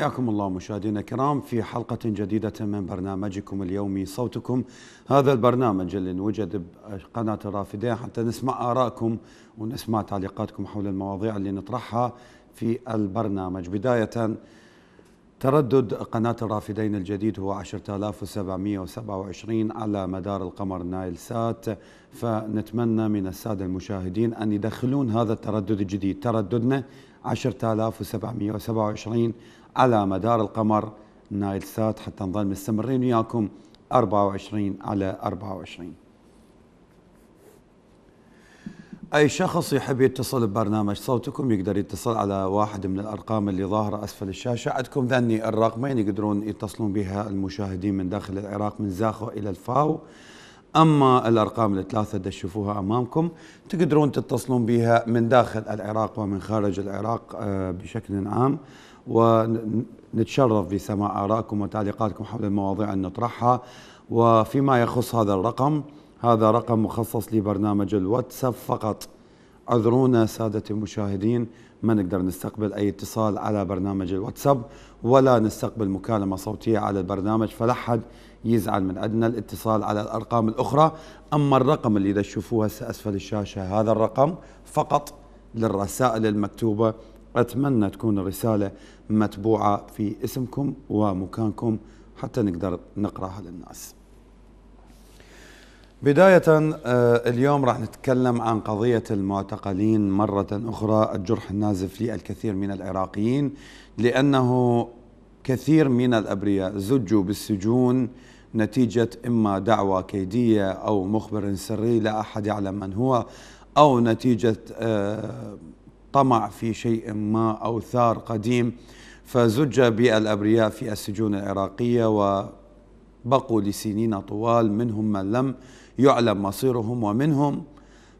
حياكم الله مشاهدينا الكرام في حلقة جديدة من برنامجكم اليومي صوتكم. هذا البرنامج اللي نوجد بقناة الرافدين حتى نسمع آرائكم ونسمع تعليقاتكم حول المواضيع اللي نطرحها في البرنامج. بداية تردد قناة الرافدين الجديد هو 10727 على مدار القمر نايل سات. فنتمنى من السادة المشاهدين أن يدخلون هذا التردد الجديد. ترددنا 10727 على مدار القمر. نايل سات حتى نظل مستمرين وياكم 24 على 24 أي شخص يحب يتصل ببرنامج صوتكم يقدر يتصل على واحد من الأرقام اللي ظاهرة أسفل الشاشة. عندكم ذني الرقمين يقدرون يتصلون بها المشاهدين من داخل العراق من زاخو إلى الفاو. أما الأرقام الثلاثة اللي تشوفوها أمامكم تقدرون تتصلون بها من داخل العراق ومن خارج العراق آه، بشكل عام ونتشرف بسماع آرائكم وتعليقاتكم حول المواضيع اللي نطرحها. وفيما يخص هذا الرقم هذا رقم مخصص لبرنامج الواتساب فقط. اعذرونا سادة المشاهدين ما نقدر نستقبل أي اتصال على برنامج الواتساب ولا نستقبل مكالمة صوتية على البرنامج فلا حد يزعل من عندنا الاتصال على الأرقام الأخرى. أما الرقم اللي تشوفوه هسه أسفل الشاشة هذا الرقم فقط للرسائل المكتوبة. أتمنى تكون الرسالة متبوعة في اسمكم ومكانكم حتى نقدر نقراها للناس. بداية آه، اليوم راح نتكلم عن قضية المعتقلين مرة أخرى الجرح النازف للكثير من العراقيين لأنه كثير من الأبرياء زجوا بالسجون نتيجة إما دعوة كيدية أو مخبر سري لا أحد يعلم من هو أو نتيجة آه، طمع في شيء ما أو ثار قديم. فزج بالأبرياء في السجون العراقية وبقوا لسنين طوال منهم من لم يعلم مصيرهم ومنهم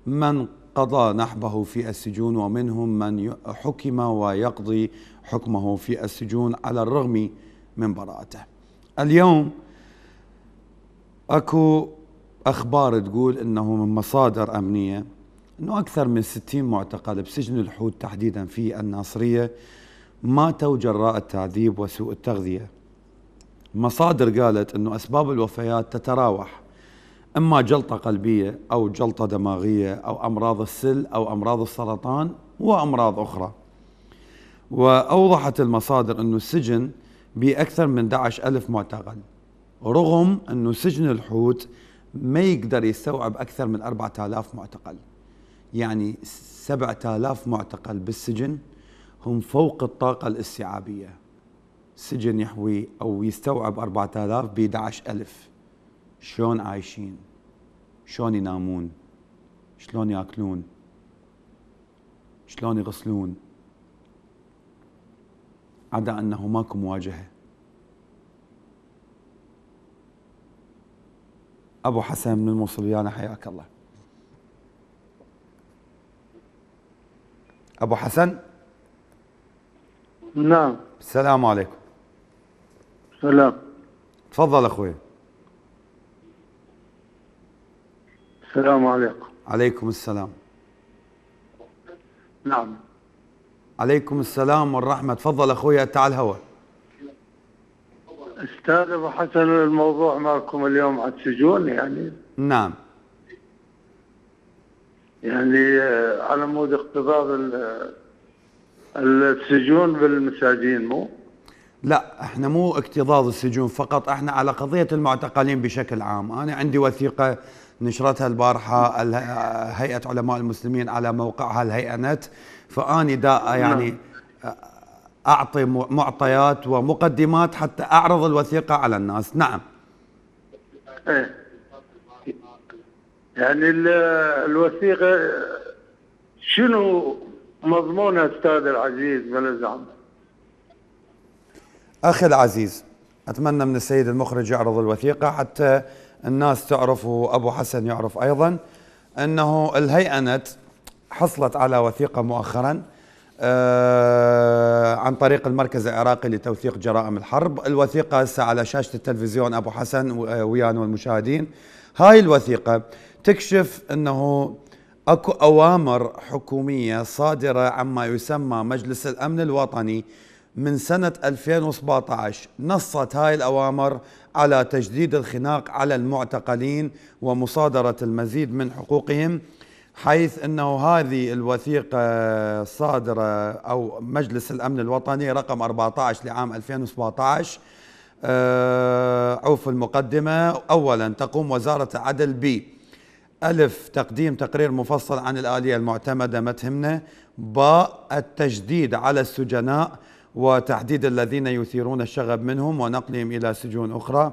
من قضى نحبه في السجون ومنهم من حكم ويقضي حكمه في السجون على الرغم من براءته. اليوم أكو أخبار تقول إنه من مصادر أمنية إنه أكثر من 60 معتقل بسجن الحوت تحديدا في الناصرية ماتوا جراء التعذيب وسوء التغذية. مصادر قالت إنه أسباب الوفيات تتراوح إما جلطة قلبية أو جلطة دماغية أو أمراض السل أو أمراض السرطان وأمراض أخرى. وأوضحت المصادر إنه السجن بأكثر من 11 ألف معتقل. رغم أنه سجن الحوت ما يقدر يستوعب أكثر من 4000 معتقل. يعني 7000 معتقل بالسجن هم فوق الطاقة الاستيعابية. سجن يحوي أو يستوعب 4000 ب 11000 شلون عايشين؟ شلون ينامون؟ شلون يأكلون؟ شلون يغسلون؟ عدا أنه ماكو مواجهة. أبو حسن من الموصل ويانا حياك الله. أبو حسن؟ نعم. السلام عليكم. سلام. تفضل أخوي. السلام عليكم. عليكم السلام. نعم. عليكم السلام والرحمة. تفضل أخوي أنت على الهواء. أستاذ ابو حسن الموضوع معكم اليوم على السجون يعني. نعم. يعني آه، على مود اقتضاب ال- السجون بالمساجين مو؟ لا إحنا مو اكتظاظ السجون فقط إحنا على قضية المعتقلين بشكل عام. أنا عندي وثيقة نشرتها البارحة ال- هيئة علماء المسلمين على موقعها الهيئة نت. فأني دا يعني أعطي م- معطيات ومقدمات حتى أعرض الوثيقة على الناس. نعم. إيه. يعني ال- الوثيقة شنو مضمونها أستاذ العزيز بلا زعم أخي العزيز أتمنى من السيد المخرج يعرض الوثيقة حتى الناس تعرف وابو حسن يعرف أيضا أنه الهيئة نت حصلت على وثيقة مؤخرا. عن طريق المركز العراقي لتوثيق جرائم الحرب. الوثيقة هسه على شاشة التلفزيون أبو حسن و- ويانا والمشاهدين. هاي الوثيقة تكشف إنه أكو أوامر حكومية صادرة عما يسمى مجلس الأمن الوطني من سنة 2017 نصت هاي الأوامر على تجديد الخناق على المعتقلين ومصادرة المزيد من حقوقهم. حيث أنه هذه الوثيقة صادره أو مجلس الأمن الوطني رقم 14 لعام 2017 آه، عوف المقدمة. اولا تقوم وزارة العدل ب ألف تقديم تقرير مفصل عن الآلية المعتمدة ما تهمنا باء التجديد على السجناء وتحديد الذين يثيرون الشغب منهم ونقلهم إلى سجون أخرى.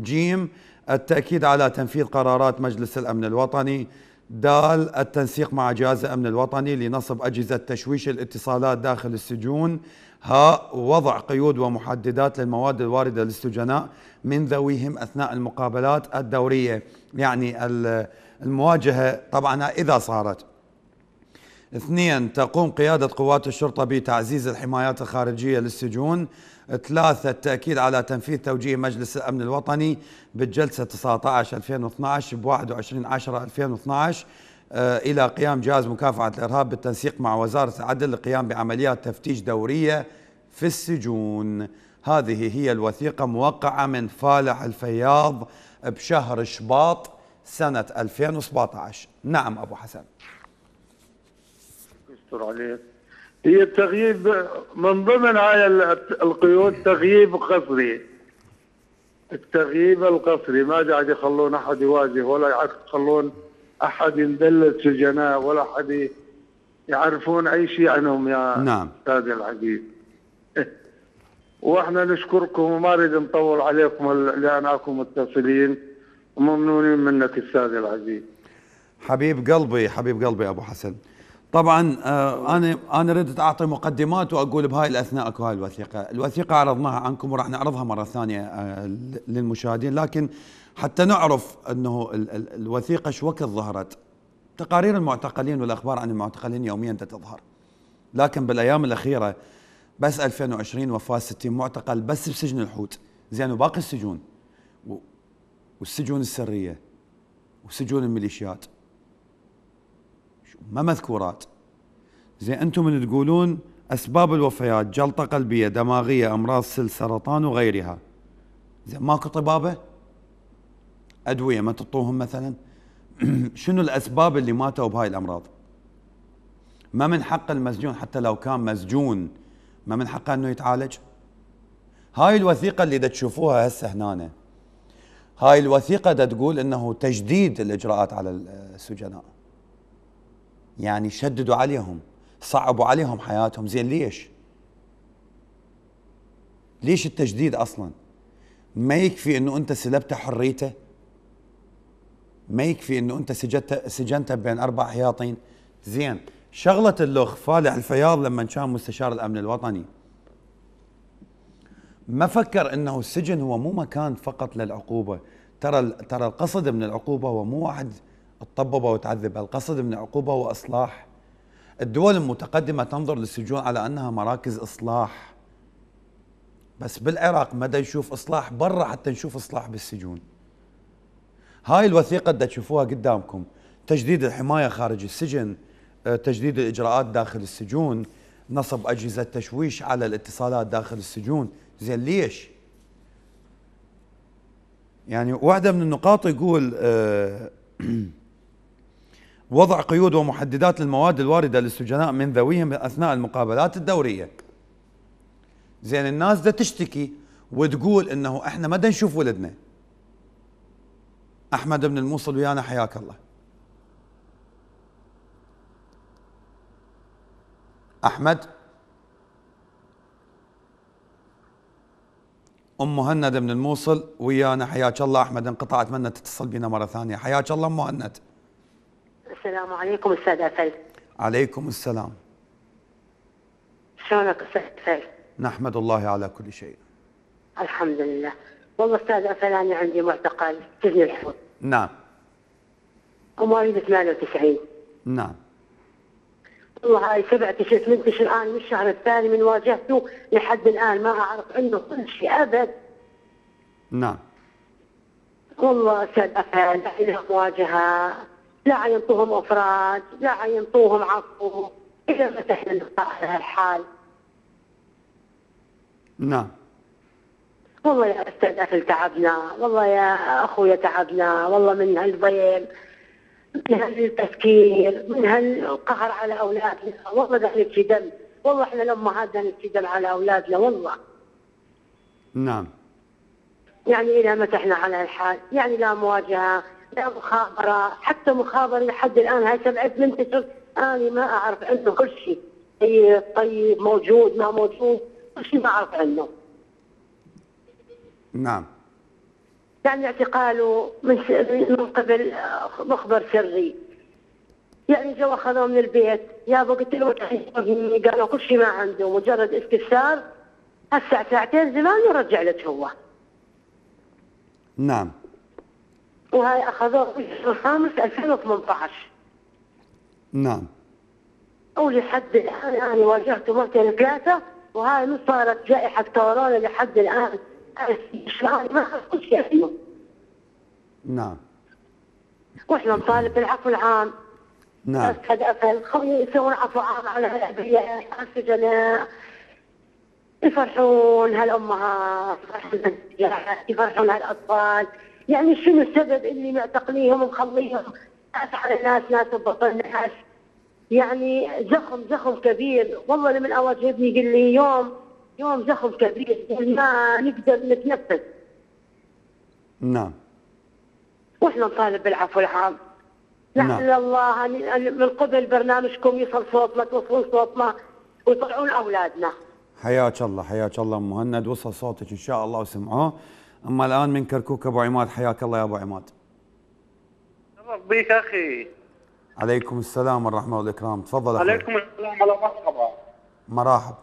جيم التأكيد على تنفيذ قرارات مجلس الأمن الوطني. دال التنسيق مع جهاز الأمن الوطني لنصب أجهزة تشويش الاتصالات داخل السجون. ها وضع قيود ومحددات للمواد الواردة للسجناء من ذويهم أثناء المقابلات الدورية. يعني المواجهة طبعا إذا صارت. اثنين تقوم قيادة قوات الشرطة بتعزيز الحمايات الخارجية للسجون. ثلاثة التأكيد على تنفيذ توجيه مجلس الأمن الوطني بالجلسة 19 2012 ب 21 10 2012 إلى قيام جهاز مكافحة الإرهاب بالتنسيق مع وزارة العدل للقيام بعمليات تفتيش دورية في السجون. هذه هي الوثيقة موقعة من فالح الفياض بشهر شباط سنة 2017 نعم أبو حسن. يستر عليك. هي التغييب من ضمن هاي القيود تغييب قصري. التغييب القصري. ما قاعد يخلون أحد يواجه ولا يخلون أحد يندلل سجناء ولا أحد يعرفون أي شيء عنهم يا نعم. أستاذ العزيز. وإحنا نشكركم وما نريد نطول عليكم لانكم متصلين. وممنونين منك أستاذ العزيز. حبيب قلبي حبيب قلبي أبو حسن. طبعا آه أنا أنا ردت أعطي مقدمات وأقول بهاي الأثناء أكو هاي الوثيقة، الوثيقة عرضناها عنكم وراح نعرضها مرة ثانية آه للمشاهدين. لكن حتى نعرف إنه ال ال الوثيقة شو وقت ظهرت. تقارير المعتقلين والأخبار عن المعتقلين يوميا تظهر لكن بالأيام الأخيرة بس 2020 وفاة 60 معتقل بس بسجن الحوت. زين وباقي السجون. والسجون السرية وسجون الميليشيات. ما مذكورات. زين أنتم من تقولون أسباب الوفيات جلطة قلبية دماغية أمراض سل سرطان وغيرها. زين ماكو طبابة؟ أدوية ما تعطوهم مثلا؟ شنو الأسباب اللي ماتوا بهاي الأمراض؟ ما من حق المسجون حتى لو كان مسجون ما من حقه إنه يتعالج؟ هاي الوثيقة اللي دا تشوفوها هسه هنا هاي الوثيقة دا تقول إنه تجديد الإجراءات على السجناء. يعني شددوا عليهم صعبوا عليهم حياتهم. زين ليش؟ ليش التجديد أصلا؟ ما يكفي إنه أنت سلبت حريته؟ ما يكفي إنه أنت سجنت سجنته بين أربع حياطين؟ زين شغلة اللخ فالح الفياض لما كان مستشار الأمن الوطني. ما فكر إنه السجن هو مو مكان فقط للعقوبة. ترى ترى القصد من العقوبة هو مو واحد تطبب وتعذب. القصد من العقوبة هو إصلاح الدول المتقدمة تنظر للسجون على أنها مراكز إصلاح. بس بالعراق مدى نشوف إصلاح برا حتى نشوف إصلاح بالسجون. هاي الوثيقة اللي تشوفوها قدامكم. تجديد الحماية خارج السجن آه، تجديد الإجراءات داخل السجون نصب أجهزة تشويش على الاتصالات داخل السجون. زين ليش؟ يعني واحدة من النقاط يقول آه وضع قيود ومحددات للمواد الواردة للسجناء من ذويهم أثناء المقابلات الدورية. زين الناس ده تشتكي وتقول إنه إحنا ما نشوف ولدنا. أحمد بن الموصل ويانا حياك الله. أحمد أم مهند بن الموصل ويانا حياك الله. أحمد انقطعت منا تتصل بنا مرة ثانية. حياك الله أم مهند. السلام عليكم أستاذ أفل. عليكم السلام. شلونك أستاذ أفل؟ نحمد الله على كل شيء. الحمد لله. والله أستاذ أفل أنا عندي معتقل سجن الحوت نعم. ومواليد 98 نعم. والله هاي سبعة اشهر ثمان اشهر الآن من الشهر الثاني من واجهته لحد الآن ما أعرف عنه كل شيء أبد. نعم. والله أستاذ أفل له مواجهة. لا عينطوهم أفراد لا عينطوهم عفو إلى متى إحنا نقطع على هالحال نعم. والله يا أستاذ اكل تعبنا والله يا أخويا تعبنا والله من هالضيم من هالتفكير من هالقهر على أولادنا والله ده في دم والله إحنا الامهات نبكي دم على أولادنا والله. نعم. يعني إلى متى إحنا على هالحال؟ يعني لا مواجهة لا مخابرة. حتى مخابرة لحد الآن هاي سبعة ثمان اشهر أنا ما أعرف عنه كل شيء. طيب طيب موجود ما موجود كل شيء ما أعرف عنه. نعم. يعني اعتقاله من من قبل مخبر سري يعني جو أخذوه من البيت. يابا قلت له قالوا كل شيء ما عنده. مجرد استفسار هالساعة ساعتين زمان ورجع لك هو. نعم. وهاي اخذوه في الخامس 2018 نعم. ولحد الآن أنا واجهته مرتين ثلاثة وهاي صارت جائحة كورونا لحد الآن. أنا ما كل شيء نعم. وإحنا نطالب بالعفو العام. نعم. خلي يسوون عفو عام على الابرياء على السجناء يفرحون هالأمهات يفرحون هالأطفال. يعني شنو السبب اللي معتقليهم ومخليهم؟ ناس على ناس ناس ببطن ناس يعني زخم زخم كبير. والله لمن اواجه ابني قال لي يوم يوم زخم كبير. قال ما نقدر نتنفس. نعم. وإحنا نطالب بالعفو العام. نعم. لعل الله. من قبل برنامجكم يصل صوتنا توصلون صوتنا ويطلعون أولادنا. حياك الله حياك الله مهند. وصل صوتك إن شاء الله وسمعوه. أما الآن من كركوك أبو عماد حياك الله يا أبو عماد. بيك أخي. عليكم السلام والرحمة والإكرام. تفضل أخوي. عليكم السلام على مرحبا. مرحب.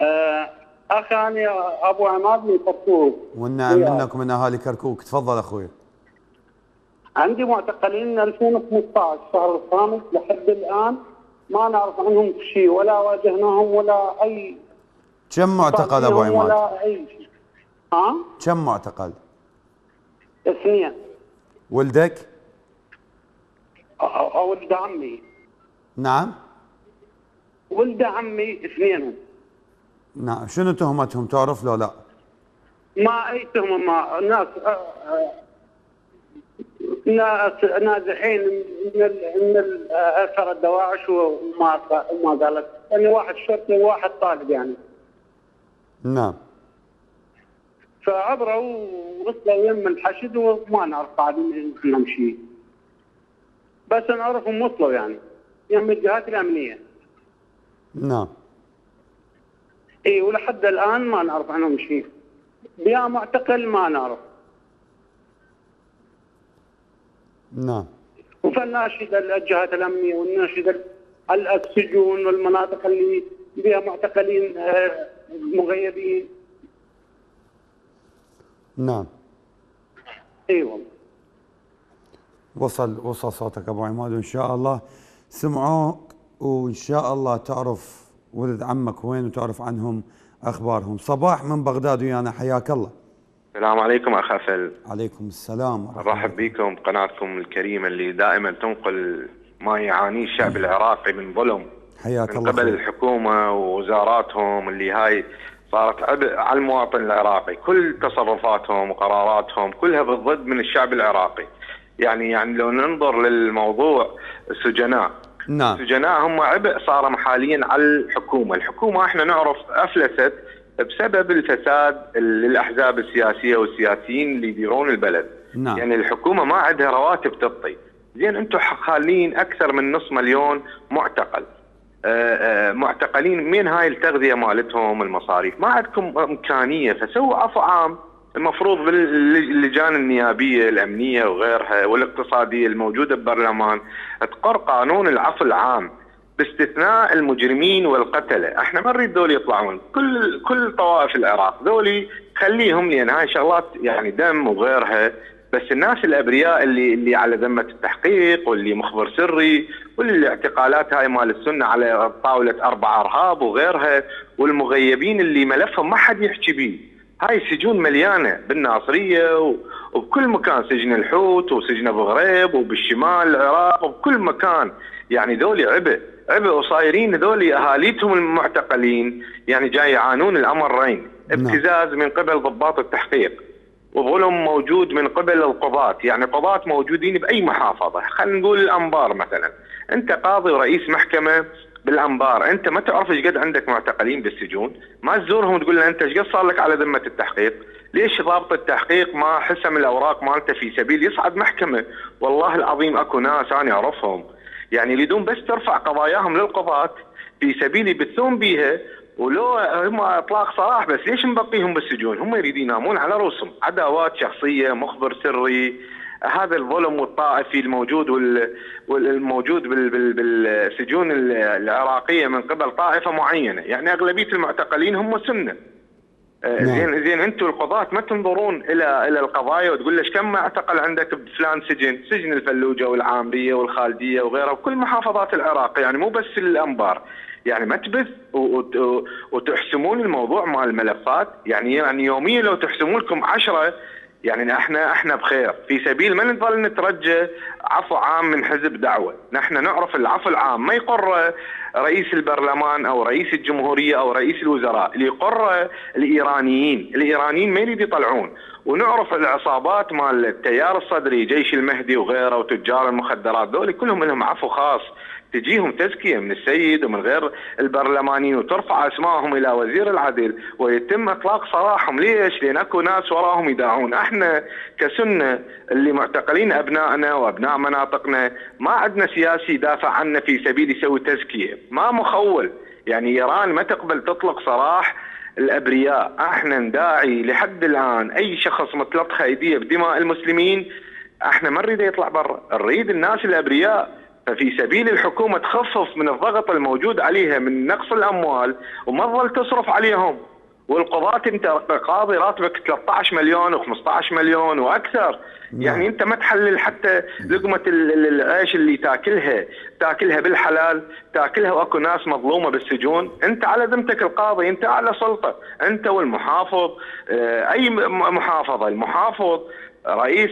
آه، أخي أنا أبو عماد من كركوك. والنعم. منك ومن أهالي كركوك. تفضل أخوي. عندي معتقلين من 2015 الشهر الخامس لحد الآن ما نعرف عنهم شيء ولا واجهناهم ولا أي كم معتقل أبو عماد؟ ولا أي شيء. ها؟ كم معتقل؟ اثنين. ولدك؟ ولد عمي. نعم. ولد عمي اثنينهم. نعم. شنو تهمتهم؟ تعرف لو لا؟ ما أي تهمة ما ناس ناس نازحين من ال- من أثر الدواعش وما وما قالت. يعني واحد شرطي وواحد طالب يعني. نعم. فعبروا ووصلوا يم الحشد وما نعرف بعد عنهم شيء بس نعرفهم وصلوا يعني. يم الجهات الأمنية. نعم. إي ولحد الآن ما نعرف عنهم شيء يا معتقل ما نعرف. نعم. وفالناشد الجهات الأمنية والناشد ال- السجون والمناطق اللي فيها معتقلين آه، مغيبين. نعم. إي والله. وصل وصل صوتك أبو عماد وان شاء الله. سمعوك وإن شاء الله تعرف ولد عمك وين وتعرف عنهم أخبارهم. صباح من بغداد ويانا حياك الله. السلام عليكم أخ أفل. عليكم السلام. أرحب بكم بقناتكم الكريمة اللي دائما تنقل ما يعانيه الشعب العراقي من ظلم. حياك من الله قبل. الحكومة ووزاراتهم اللي هاي صارت عبء على المواطن العراقي كل تصرفاتهم وقراراتهم كلها بالضد من الشعب العراقي يعني يعني لو ننظر للموضوع السجناء نعم السجناء هم عبء صار حاليا على الحكومة، الحكومة إحنا نعرف افلست بسبب الفساد للاحزاب السياسية والسياسيين اللي يديرون البلد. نعم. يعني الحكومة ما عندها رواتب تعطي. زين أنتم خالين أكثر من نص مليون معتقل. آه، آه، معتقلين من هاي التغذية مالتهم المصاريف، ما عندكم إمكانية فسووا عفو عام المفروض باللجان النيابية الأمنية وغيرها والاقتصادية الموجودة بالبرلمان تقر قانون العفو العام باستثناء المجرمين والقتلة، إحنا ما نريد ذول يطلعون، كل كل طوائف العراق ذولي خليهم لأن هاي شغلات يعني دم وغيرها بس الناس الأبرياء اللي اللي على ذمة التحقيق واللي مخبر سري واللي الاعتقالات هاي مال السنة على طاولة أربع أرهاب وغيرها والمغيبين اللي ملفهم ما حد يحكي بيه. هاي السجون مليانة بالناصرية وبكل مكان سجن الحوت وسجن أبو غريب وبالشمال العراق وبكل مكان. يعني ذولي عبء عبء وصايرين هذول أهاليتهم المعتقلين يعني جاي يعانون الامرين نعم. ابتزاز من قبل ضباط التحقيق. وظلم موجود من قبل القضاة. يعني قضاة موجودين بأي محافظة. خلينا نقول الأنبار مثلا. أنت قاضي ورئيس محكمة بالأنبار. أنت ما تعرف إيش قد عندك معتقلين بالسجون. ما تزورهم تقول له أنت إيش قد صار لك على ذمة التحقيق؟ ليش ضابط التحقيق ما حسم الأوراق مالته في سبيل يصعد محكمة؟ والله العظيم أكو ناس أنا أعرفهم. يعني يريدون بس ترفع قضاياهم للقضاة في سبيل يبثون بيها ولو هم أطلاق سراح بس ليش مبقيهم بالسجون؟ هم يريدون ينامون على رؤوسهم، عداوات شخصية، مخبر سري، هذا الظلم والطائفي الموجود والموجود بالسجون العراقية من قبل طائفة معينة، يعني أغلبية المعتقلين هم سنه. آه، نعم. زين زين أنتم القضاة ما تنظرون إلى إلى القضايا وتقول ليش كم معتقل عندك بفلان سجن، سجن الفلوجة والعامريه والخالدية وغيرها وكل محافظات العراق يعني مو بس الأنبار. يعني ما تبث وتحسمون الموضوع مال الملفات. يعني يعني يوميا لو تحسمون لكم عشرة يعني إحنا إحنا بخير. في سبيل ما نظل نترجى عفو عام من حزب دعوة، نحن نعرف العفو العام. ما يقر رئيس البرلمان أو رئيس الجمهورية أو رئيس الوزراء، اللي يقر الإيرانيين، الإيرانيين ما يريد يطلعون، ونعرف العصابات مال التيار الصدري جيش المهدي وغيره وتجار المخدرات ذول كلهم لهم عفو خاص. تجيهم تزكية من السيد ومن غير البرلمانيين وترفع اسمائهم إلى وزير العدل ويتم إطلاق سراحهم ليش؟ لأن أكو ناس وراهم يداعون، إحنا كسنة اللي معتقلين أبنائنا وأبناء مناطقنا ما عندنا سياسي يدافع عنا في سبيل يسوي تزكية، ما مخول، يعني إيران ما تقبل تطلق سراح الأبرياء، إحنا نداعي لحد الآن أي شخص متلطخ ايديه بدماء المسلمين إحنا ما نريد يطلع برا، نريد الناس الأبرياء ففي سبيل الحكومة تخفف من الضغط الموجود عليها من نقص الأموال وما تظل تصرف عليهم. والقضاة انت قاضي راتبك 13 مليون و15 مليون وأكثر. نعم. يعني أنت ما تحلل حتى لقمة العيش اللي تاكلها. تاكلها بالحلال تاكلها وأكو ناس مظلومة بالسجون. أنت على ذمتك القاضي أنت أعلى سلطة. أنت والمحافظ آه، أي محافظة. المحافظ رئيس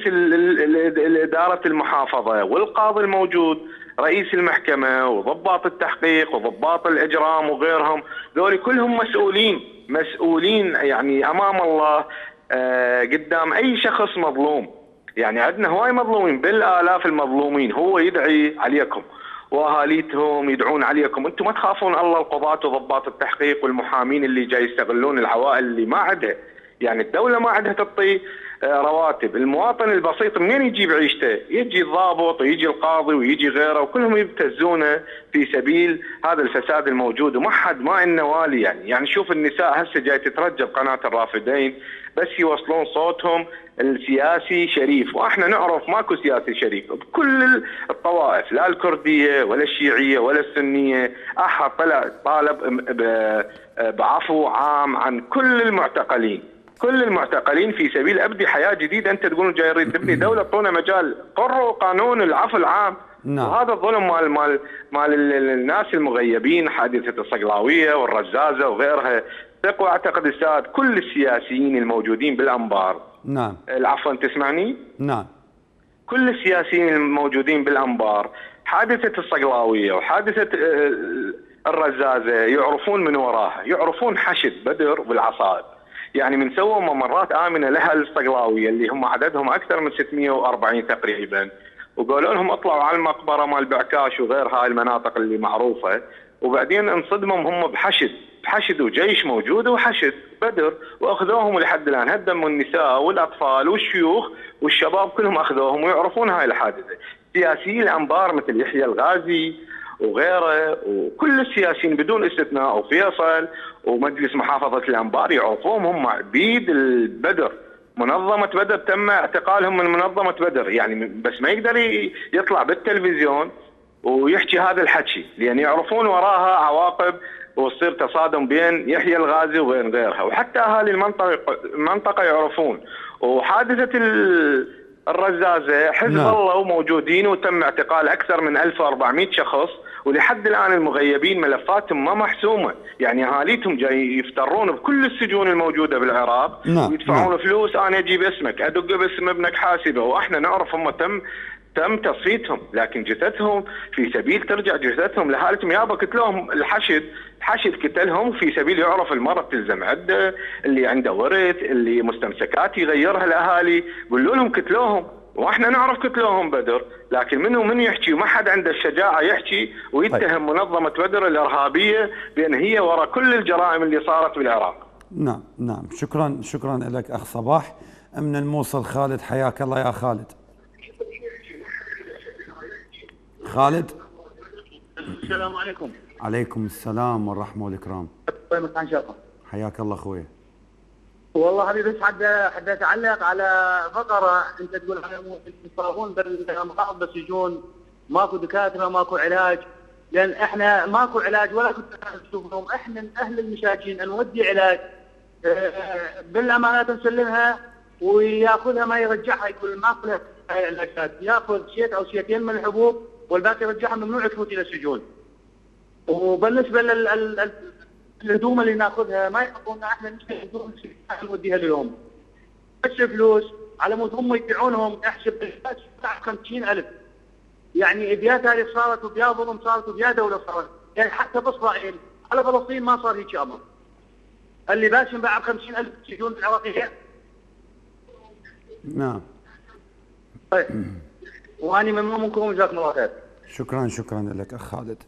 إدارة المحافظة والقاضي الموجود. رئيس المحكمة وضباط التحقيق وضباط الإجرام وغيرهم ذولي كلهم مسؤولين مسؤولين يعني أمام الله آه، قدام أي شخص مظلوم. يعني عندنا هواي مظلومين بالآلاف المظلومين هو يدعي عليكم وأهاليتهم يدعون عليكم. أنتم ما تخافون الله القضاة وضباط التحقيق والمحامين اللي جاي يستغلون العوائل اللي ما عندها. يعني الدولة ما عندها تعطي رواتب. المواطن البسيط منين يجيب عيشته؟ يجي الضابط ويجي القاضي ويجي غيره وكلهم يبتزونه في سبيل هذا الفساد الموجود. وما حد ما انه والي يعني. يعني شوف النساء هسه جاي تترجى بقناة الرافدين بس يوصلون صوتهم السياسي شريف. وإحنا نعرف ماكو سياسي شريف. بكل الطوائف لا الكردية ولا الشيعية ولا السنية. أحد طلع طالب بعفو عام عن كل المعتقلين. كل المعتقلين في سبيل أبدي حياة جديدة. أنت تقول جاي يريد تبني دولة اعطونا مجال قروا قانون العفو العام. نعم. وهذا الظلم مال مال مال الناس المغيبين حادثة الصقلاوية والرزازة وغيرها. تقوى أعتقد أستاذ كل السياسيين الموجودين بالأنبار. نعم. العفو تسمعني؟ نعم. كل السياسيين الموجودين بالأنبار حادثة الصقلاوية وحادثة آه، الرزازة يعرفون من وراها يعرفون حشد بدر والعصائب يعني من سووا ممرات آمنة لها الصقلاوية اللي هم عددهم أكثر من 640 تقريبا. وقالوا لهم اطلعوا على المقبرة مال بعكاش وغير هاي المناطق اللي معروفة. وبعدين انصدموا هم بحشد. بحشد وجيش موجود وحشد. بدر. وأخذوهم لحد الآن. هدموا النساء والأطفال والشيوخ والشباب كلهم أخذوهم ويعرفون هاي الحادثة. سياسيي الأنبار مثل يحيى الغازي وغيره وكل السياسيين بدون استثناء وفيصل ومجلس محافظة الأنبار يعرفوهم هم عبيد البدر. منظمة بدر تم اعتقالهم من منظمة بدر يعني بس ما يقدر يطلع بالتلفزيون ويحكي هذا الحكي لأن يعرفون وراها عواقب وتصير تصادم بين يحيى الغازي وبين غيرها. وحتى أهالي المنطقة المنطقة يعرفون. وحادثة الرزازة حزب نعم. الله موجودين وتم اعتقال أكثر من 1400 شخص. ولحد الآن المغيبين ملفاتهم ما محسومة، يعني أهاليتهم جاي يفترون بكل السجون الموجودة بالعراق نعم. ويدفعون نعم. فلوس أنا أجيب اسمك أدق باسم ابنك حاسبة وإحنا نعرف هم تم تم تصفيتهم لكن جثثهم في سبيل ترجع جثثهم لاهالتهم يابا قتلوهم الحشد الحشد قتلهم في سبيل يعرف المرأة تلزم عدة اللي عنده ورث اللي مستمسكات يغيرها الاهالي قولوا لهم قتلوهم وإحنا نعرف قتلوهم بدر لكن منو من يحكي؟ وما حد عنده الشجاعة يحكي ويتهم طيب. منظمة بدر الإرهابية بأن هي وراء كل الجرائم اللي صارت بالعراق. نعم نعم. شكرا شكرا لك أخ صباح. من الموصل خالد حياك الله يا خالد. خالد؟ السلام عليكم. عليكم السلام والرحمة والإكرام. طيب حياك الله أخوي. والله حبيبي بس حد حد اتعلق على فقرة أنت تقول يصابون بالامراض بالسجون ماكو دكاترة ماكو علاج. لأن إحنا ماكو علاج ولا كنت تشوفهم إحنا أهل المساجين نودي علاج. آه، بالامانات نسلمها ويأخذها ما يرجعها يقول ماكو علاجات يأخذ شيت أو شيتين من الحبوب والباقي يرجعها ممنوع تفوت إلى السجون. وبالنسبة لل الهدوم اللي ناخذها ما يحطونا إحنا نشتري هدوم نوديها لهم. بس فلوس على مود هم يبيعونهم أحسب 50000 يعني ابيات هذه صارت وبيا ظلم صارت وبيا دولة صارت يعني حتى بإسرائيل على فلسطين ما صار هيك أمر. اللي باسم باع ب 50000 سجون العراقيه. نعم. طيب. واني ممنون منكم جزاكم الله خير شكرا شكرا لك أخ خالد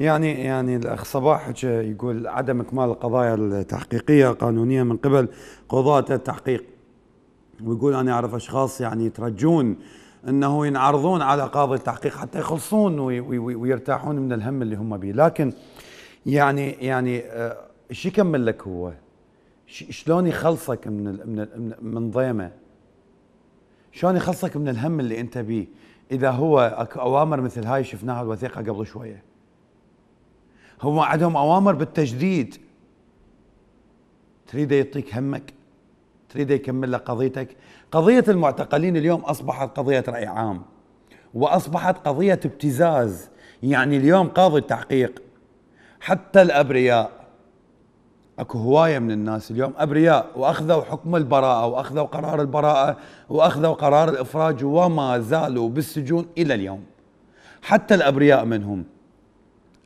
يعني يعني الأخ صباح يقول عدم اكمال القضايا التحقيقية قانونيه من قبل قضاة التحقيق. ويقول أنا أعرف أشخاص يعني يترجون إنه ينعرضون على قاضي التحقيق حتى يخلصون ويرتاحون من الهم اللي هم به لكن يعني يعني إيش يكمل لك هو؟ شلون يخلصك من من من ضيمة؟ شلون يخلصك من الهم اللي أنت بيه؟ إذا هو اكو أوامر مثل هاي شفناها الوثيقة قبل شوية. هم عندهم أوامر بالتجديد. تريد يعطيك همك؟ تريد يكمل لك قضيتك؟ قضية المعتقلين اليوم أصبحت قضية رأي عام وأصبحت قضية ابتزاز يعني اليوم قاضي التحقيق. حتى الأبرياء أكو هواية من الناس اليوم أبرياء وأخذوا حكم البراءة وأخذوا قرار البراءة وأخذوا قرار الإفراج وما زالوا بالسجون إلى اليوم. حتى الأبرياء منهم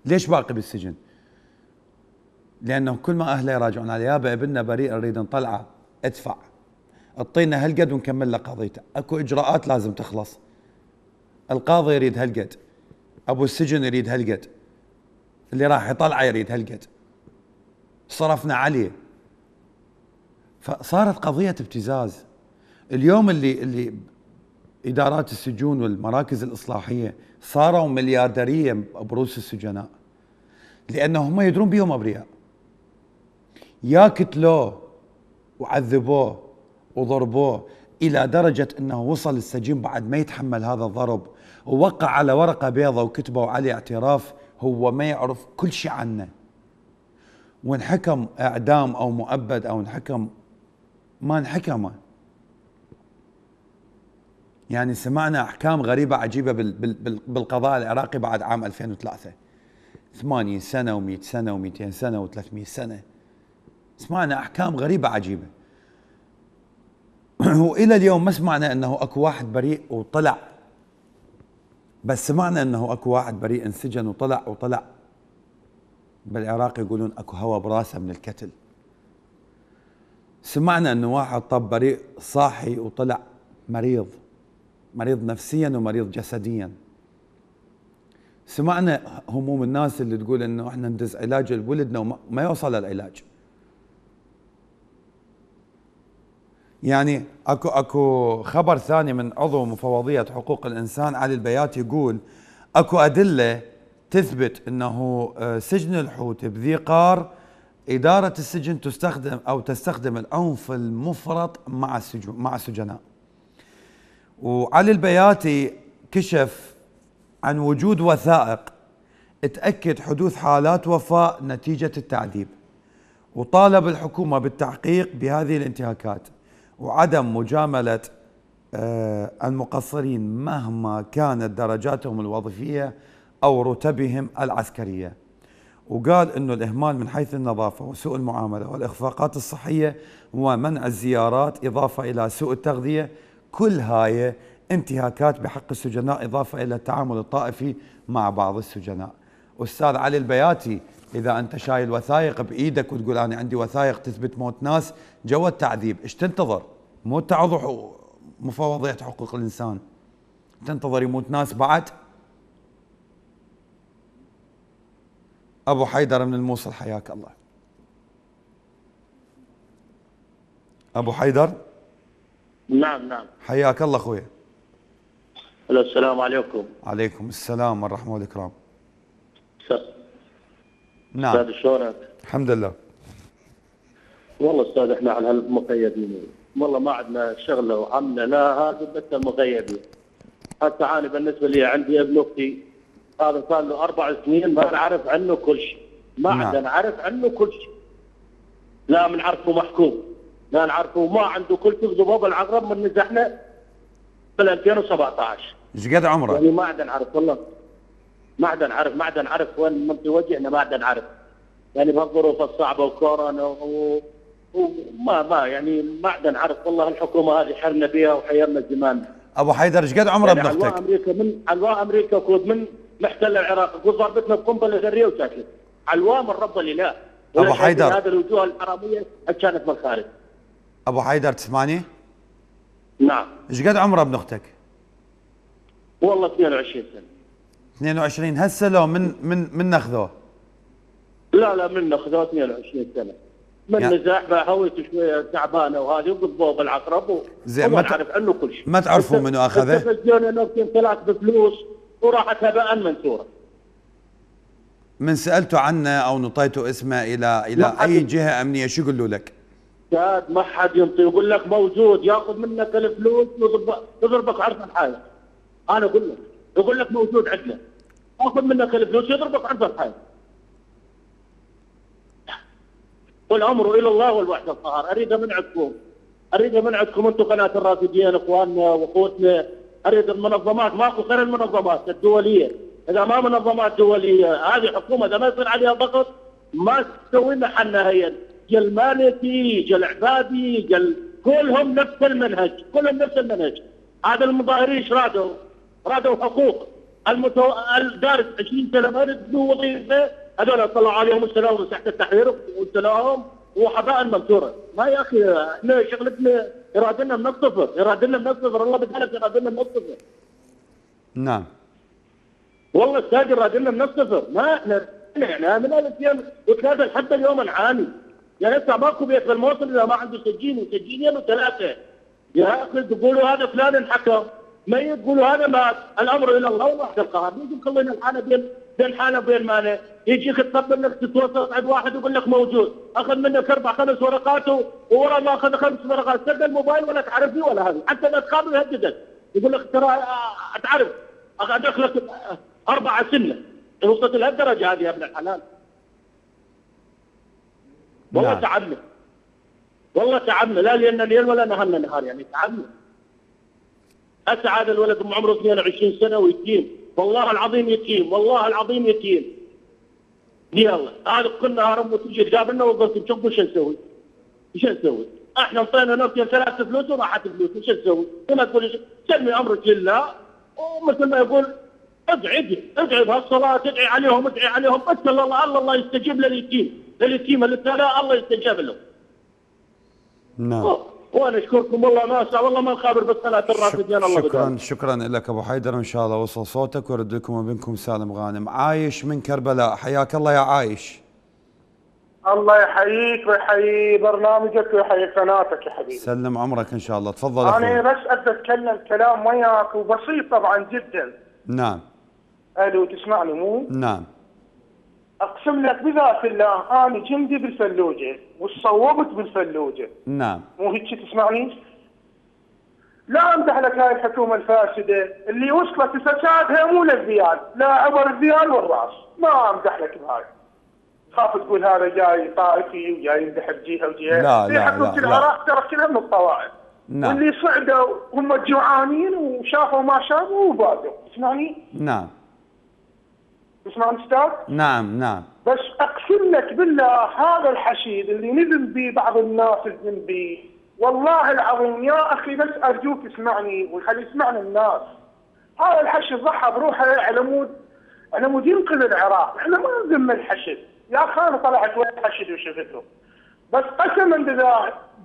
ليش باقي بالسجن؟ لأنه كل ما أهله يراجعون عليه يابا ابننا بريء نريد نطلعه ادفع. أعطينا هالقد ونكمل له قضيته. أكو إجراءات لازم تخلص. القاضي يريد هالقد. أبو السجن يريد هالقد. اللي راح يطلعه يريد هالقد. صرفنا عليه. فصارت قضية ابتزاز. اليوم اللي اللي إدارات السجون والمراكز الإصلاحية صاروا مليارديرية برؤوس السجناء. لأنه هم يدرون بيهم أبرياء. يا كتلوه وعذبوه وضربوه إلى درجة أنه وصل السجين بعد ما يتحمل هذا الضرب ووقع على ورقة بيضة وكتبوا عليه اعتراف هو ما يعرف كل شيء عنه. وانحكم إعدام أو مؤبد أو انحكم ما انحكم يعني سمعنا أحكام غريبة عجيبة بالقضاء العراقي بعد عام 2003 80 سنة و100 سنة و200 سنة و300 سنة. سمعنا أحكام غريبة عجيبة. وإلى اليوم ما سمعنا إنه أكو واحد بريء وطلع. بس سمعنا إنه أكو واحد بريء انسجن وطلع وطلع. بالعراق يقولون أكو هوا براسه من الكتل. سمعنا إنه واحد طب بريء صاحي وطلع مريض. مريض نفسيا ومريض جسديا. سمعنا هموم الناس اللي تقول إنه إحنا ندز علاج لولدنا وما يوصل العلاج يعني اكو أكو خبر ثاني من عضو مفوضية حقوق الإنسان علي البيات يقول أكو أدلة تثبت إنه آه، سجن الحوت بذي قار إدارة السجن تستخدم أو تستخدم العنف المفرط مع السجن مع السجناء. وعلي البياتي كشف عن وجود وثائق. تاكد حدوث حالات وفاه نتيجة التعذيب. وطالب الحكومة بالتحقيق بهذه الانتهاكات. وعدم مجاملة آه، المقصرين مهما كانت درجاتهم الوظيفية أو رتبهم العسكرية. وقال أنه الإهمال من حيث النظافة وسوء المعاملة والإخفاقات الصحية ومنع الزيارات إضافة إلى سوء التغذية كل هاي انتهاكات بحق السجناء إضافة إلى التعامل الطائفي مع بعض السجناء. أستاذ علي البياتي إذا أنت شايل وثائق بإيدك وتقول أنا عندي وثائق تثبت موت ناس جوا التعذيب. إيش تنتظر؟ مو تعض مفوضية حقوق الإنسان. تنتظر يموت ناس بعد؟ أبو حيدر من الموصل حياك الله. أبو حيدر؟ نعم نعم. حياك الله السلام عليكم. عليكم السلام والرحمة والإكرام. س... نعم. أستاذ شلونك؟ الحمد لله. والله أستاذ إحنا على المغيبين والله ما عندنا شغلة وعمله لا هذا بس المغيبين حتى أنا بالنسبة لي عندي ابن أختي هذا صار له أربع سنين ما نعرف عنه كل شيء. ما نعم. عندنا نعرف عنه كل شيء. لا بنعرفه محكوم. لا نعرفه ما عنده كل شيء. ذباب العقرب من نزحنا بال 2017 إيش قد عمره؟ يعني ما عندنا نعرف والله نعرف ما عندنا نعرف وين ما عندنا نعرف يعني بهالظروف الصعبة وكورونا و... وما ما يعني ما عندنا نعرف والله الحكومة هذه حرنا بها وحيرنا زمان أبو حيدر إيش قد عمره يعني أختك؟ أمريكا من علواء أمريكا كود من محتل العراق كود ضربتنا بقنبلة ذرية وساكت علواء من رب الإله ولا حيدر. هذه الوجوه الحرامية كانت من الخارج أبو حيدر تسمعني؟ نعم إيش قد عمره ابن أختك؟ والله 22 سنة. 22 هسه لو من من من ناخذوه لا لا من اخذوه 22 سنة. من يعني- نزاح هويته شوية تعبانة وهذه وقضبوه بالعقرب زين، وما ما ت- نعرف عنه كل شيء. ما تعرفوا منو أخذه؟ التلفزيون نوكيا ثلاث بفلوس وراحت هباء منثورة. من سألته عنه أو نطيته اسمه إلى إلى أي جهة أمنية شو يقولوا لك؟ كاد ما حد ينطي يقول لك موجود ياخذ منك الفلوس يضرب- يضربك عرف الحائط أنا أقول لك يقول لك موجود عندنا. ياخذ منك الفلوس يضربك عرف الحائط والأمر إلى الله والوحده القهار. أريد من عندكم أريد من عندكم أنتم قناة الرافدين إخواننا وأخوتنا. أريد المنظمات ماكو غير المنظمات الدولية. إذا ما منظمات دولية هذه حكومة إذا ما يصير عليها ضغط ما تسوي لنا حنا هي. جل مالكي جل عبادي جل كلهم نفس المنهج كلهم نفس المنهج. هذا المظاهرين إيش رادوا؟ رادوا حقوق المتو... الدارس 20 سنة ما ردوا وظيفه هذول طلعوا عليهم السلام تحت التحرير وابتلاهم وحباء منثورا ما يا أخي إحنا شغلتنا ارادنا من الصفر. ارادنا من الصفر. الله بدلك ارادنا من الصفر. نعم. والله أستاذ ارادنا من الصفر. ما إحنا إحنا من 2003 لحد اليوم نعاني يعني هسه ماكو بيت بالموصل إذا ما عنده سجين وسجينين وثلاثه يا أخي تقولوا هذا فلان انحكم. ما يقولوا هذا مات الأمر إلى الله وحده القهر يجي مخلين الحالة بين بين حالة وبين مانع يجيك تطبل انك تتوسط عند واحد يقول لك موجود. أخذ منك أربع خمس ورقات وورا ما أخذ خمس ورقات. سد الموبايل ولا تعرف فيه ولا هذا. حتى لا تقابل يهددك يقول لك ترى آه، تعرف أدخلك آه، أربع سنة. وصلت لهالدرجة هذه يا ابن الحلال. والله نعم. تعبنا والله تعبنا لا لأن ليل ولا نهارنا نهار يعني تعبنا هسه هذا الولد عمره 22 سنة ويتيم. والله العظيم يتيم والله العظيم يتيم. يلا هذا كل نهار امه تجي تجاب لنا وقلت نشوف وش نسوي؟ إيش نسوي؟ إحنا انطينا نفسي ثلاث فلوس وراحت فلوس. وش نسوي؟ وما تقول سمي امرك لله. ومثل ما يقول ادعي ادعي ادعي بهالصلاه ادعي عليهم ادعي عليهم. بس الله الله الله يستجيب لليتيم. لليتيم اللي الله يستجاب له. نعم. وأنا اشكركم والله ما اسع والله ما نخابر بس صلاه الرافدين الله شكرا بدال. شكرا لك أبو حيدر إن شاء الله وصل صوتك ويرد لكم وبينكم سالم غانم. عايش من كربلاء. حياك الله يا عايش. الله يحييك ويحيي برنامجك ويحيي قناتك يا حبيبي. سلم عمرك إن شاء الله. تفضل أنا أخوي بس ابي أتكلم كلام وياك وبسيط طبعا جدا. نعم. ألو تسمعني مو؟ نعم. أقسم لك بذات الله أنا جندي بالفلوجة وصوبت بالفلوجة نعم مو هيك تسمعني؟ لا أمدح لك هاي الحكومة الفاسدة اللي وصلت فسادها مو للذيال لا عبر الذيال والرأس ما أمدح لك بهاي خاف تقول هذا جاي طائفي وجاي يمدح بجهه وجهة لا، في لا، حكومة. العراق ترى كلها من الطوائف نعم. واللي صعدوا هم جوعانين وشافوا ما شافوا وبادوا تسمعني؟ نعم تسمعني أستاذ؟ نعم نعم. بس أقسم لك بالله هذا الحشيد اللي نزل به بعض الناس الذنبي والله العظيم يا أخي بس أرجوك اسمعني وخلي يسمعنا الناس. هذا الحشد ضحى بروحه على مود على مود ينقذ العراق. إحنا ما نذم الحشد. يا أخي أنا طلعت ويا الحشد وشفته بس قسما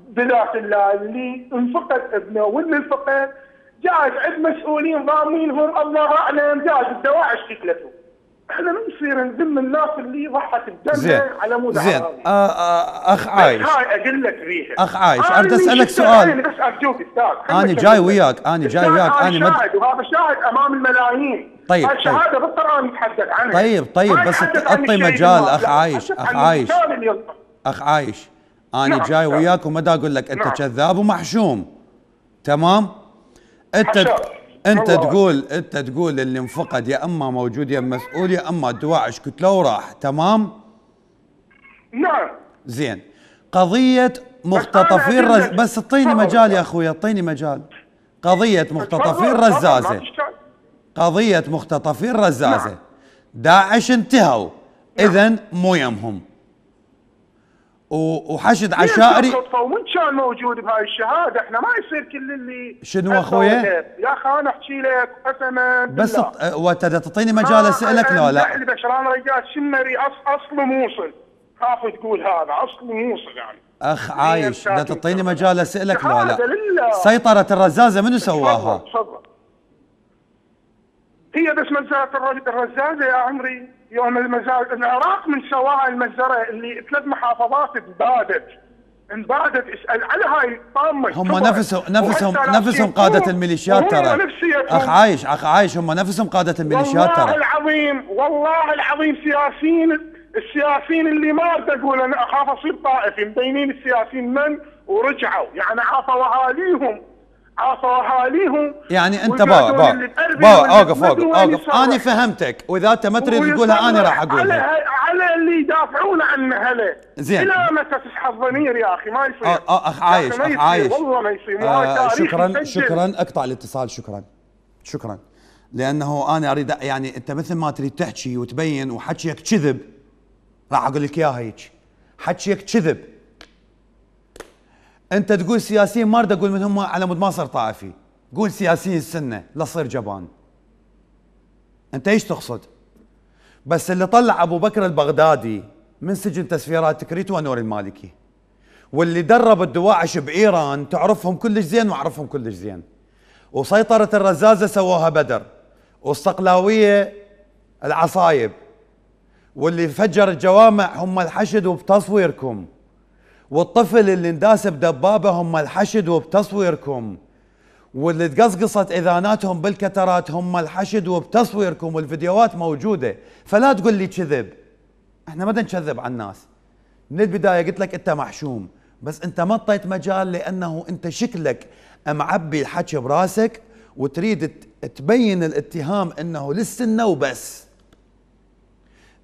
بذات الله اللي انفقد ابنه واللي انفقد جايز عند مسؤولين ضامنينهم الله أعلم جايز الدواعش قتلته. إحنا ما يصير نذم الناس اللي ضحت زين. بدمها على مود زين. آه آه أخ عايش. هاي أقول لك بيها أخ عايش، أسألك شفته سؤال. بعيني بس أرجوك أستاذ. أنا جاي وياك، أنا جاي وياك، أنا مد- شاهد وهذا شاهد أمام الملايين. طيب، هاي شهادة بالقرآن يتحدث عنها. طيب، طيب، بس الشيء مجال، لا، عايش، عن عايش. أخ عايش. أنا نعم، جاي. وياك وما دا أقول لك أنت نعم. كذاب ومحشوم. تمام؟ أنت. أنت الله. تقول أنت تقول اللي انفقد يا أما موجود يا مسؤول يا أما الدواعش كتله وراح تمام؟ نعم زين. قضية مختطفي أقول الرز لك- بس اعطيني. مجال يا أخوي أعطيني مجال. قضية مختطفي تفضل، تفضل، ما الرزازة تشتغل. قضية مختطفي الرزازة. نعم. داعش انتهوا. اذا مو يمهم. وحشد عشائري ومن كان موجود بهاي الشهادة. إحنا ما يصير كل اللي شنو أخويا؟ يا أخي أنا أحكي لك قسما بس. ت- وأنت تعطيني مجال أسألك؟ لا لا. البشران رجال شمري. أص أصل موصل. خاف تقول هذا أصل موصل يعني. أخ عايش ساكن تعطيني. مجال أسألك؟ لا لا. لله. سيطرة الرزازة منو سواها؟ تفضل. هي بس مزارة الرز- الرزازة يا عمري. يوم المزار العراق من سواها المزرعة اللي ثلاث محافظات انبادت. انبادت اسأل على هاي طامة هم. نفسهم نفسهم نفسهم هم- الميليشيات ترى. أخ عايش أخ عايش. هم نفسهم قادة الميليشيات والله ترى العظيم والله العظيم سياسيين السياسيين اللي ما اريد أقول أنا اخاف اصير طائفي مبينين السياسيين من؟ ورجعوا. يعني عافوا اهاليهم عافوا اهاليهم يعني أنت باوع باوع باوع أوقف أوقف أوقف. أنا فهمتك. وإذا أنت ما تريد تقولها أنا راح على اقولها على اللي يدافعون عنه هلا زين. إلى متى تسحب ضمير يا أخي ما يصير. آه، آه، أخ عايش أخ عايش. والله ما يصير. آه شكرا يسجل. شكرا. اقطع الاتصال شكرا. شكرا. لأنه أنا أريد يعني أنت مثل ما تريد تحكي وتبين وحكيك كذب راح أقول لك إياها هيك. حكيك كذب. انت تقول سياسيين ما أريد أقول من هم على مود ما صار طائفي. قول سياسيين السنة لا تصير جبان. أنت إيش تقصد؟ بس اللي طلع أبو بكر البغدادي من سجن تسفيرات تكريت نوري المالكي. واللي درب الدواعش بايران تعرفهم كلش زين وأعرفهم كلش زين. وسيطرة الرزازة سووها بدر. والصقلاوية العصايب. واللي فجر الجوامع هم الحشد وبتصويركم. والطفل اللي انداس بدبابة هم الحشد وبتصويركم. واللي تقصقصت إذاناتهم بالكترات هم الحشد وبتصويركم. والفيديوهات موجودة. فلا تقول لي كذب. إحنا ما نكذب على الناس. من البداية قلت لك أنت محشوم. بس أنت ما اعطيت مجال لأنه أنت شكلك معبي الحكي براسك وتريد تبين الاتهام إنه للسنه وبس.